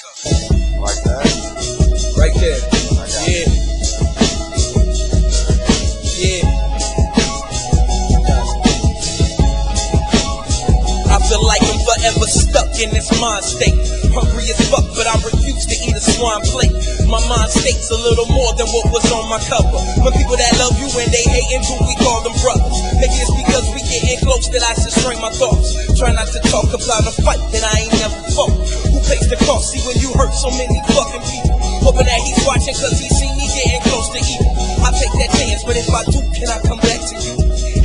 Yeah. Yeah. Yeah. I feel like I'm forever stuck in this mind state. Hungry as fuck, but I refuse to eat a swine plate. My mind states a little more than what was on my cover. When people that love you and they hating who we call them brothers. Maybe it's because we getting close that I should strain my thoughts. Try not to talk about a fight that I ain't never pays the cost? See when you hurt so many fucking people. Hoping that he's watching cause he see me getting close to evil. I take that chance, but if I do, can I come back to you?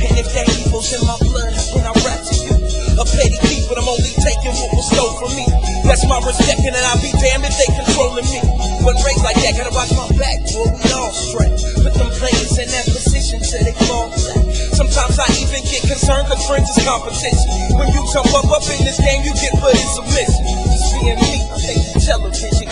And if that evil's in my blood, can I rap to you? A petty thief, but I'm only taking what was stole from me. That's my respect, and I'll be damned if they controlling me. Wasn't raised like that, gotta watch my back, boy, we all stray. Put them players in that position till they fall flat. Sometimes I even get concerned, cause friends is competition. When you jump up up in this game, you get put in submission.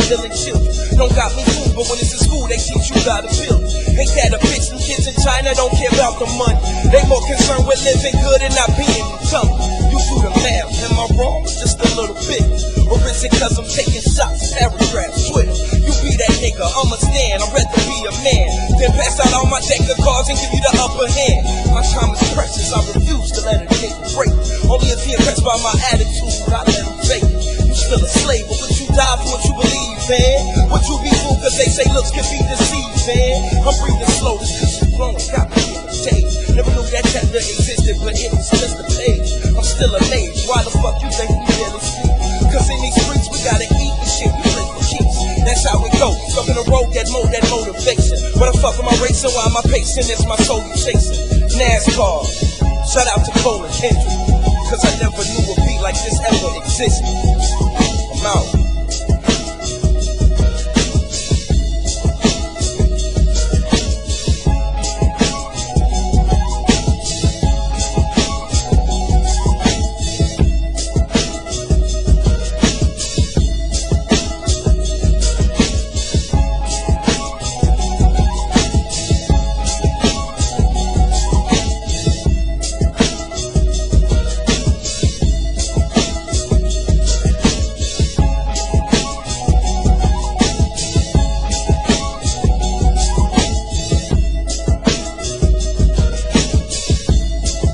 Children. Don't got me fooled, but when it's in school, they teach you to build. Ain't that a bitch? Them kids in China don't care about the money. They more concerned with living good and not being dumb. You do the math, am I wrong? Just a little bit. Or is it cause I'm taking shots, paragraphs, Twitter? You be that nigga, I'ma stand, I'd rather be a man. Then pass out all my deck of cards and give you the upper hand. My time is precious, I refuse to let it get break. Only if he impressed by my attitude, man? I'm breathing slow, this piece is growing, got me in the shade. Never knew that chapter existed, but it was just a page. I'm still amazed, why the fuck you think we really speak? Cause in these streets we gotta eat and shit, we play for keeps. That's how it go, stuck in the road, that mode, that motivation. But I'm fucking my racing while my pacing is my soul you chasing. NASCAR, shout out to Cole and Kendrick. Cause I never knew a beat like this ever existed. I'm out.